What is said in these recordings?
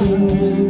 soul.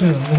Dankeschön.